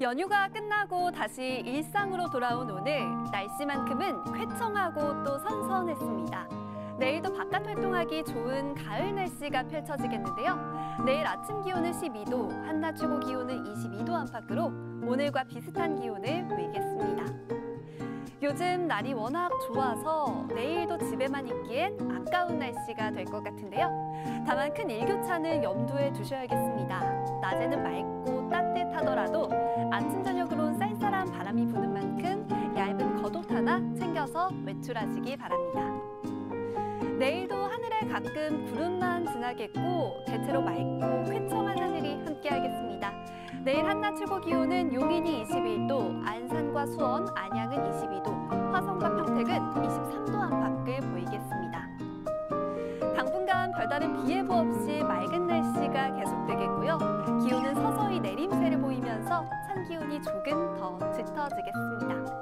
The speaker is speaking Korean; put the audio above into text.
연휴가 끝나고 다시 일상으로 돌아온 오늘 날씨만큼은 쾌청하고 또 선선했습니다. 내일도 바깥 활동하기 좋은 가을 날씨가 펼쳐지겠는데요. 내일 아침 기온은 12도, 한낮 최고 기온은 22도 안팎으로 오늘과 비슷한 기온을 보이겠습니다. 요즘 날이 워낙 좋아서 내일도 집에만 있기엔 아까운 날씨가 될 것 같은데요. 다만 큰 일교차는 염두에 두셔야겠습니다. 낮에는 맑고 하나 챙겨서 외출하시기 바랍니다. 내일도 하늘에 가끔 구름만 지나겠고 대체로 맑고 쾌청한 하늘이 함께하겠습니다. 내일 한낮 최고 기온은 용인이 21도, 안산과 수원, 안양은 22도, 화성과 평택은 23도 안팎을 보이겠습니다. 당분간 별다른 비 예보 없이 맑은 날씨가 계속되겠고요. 기온은 서서히 내림세를 보이면서 찬 기온이 조금 더 짙어지겠습니다.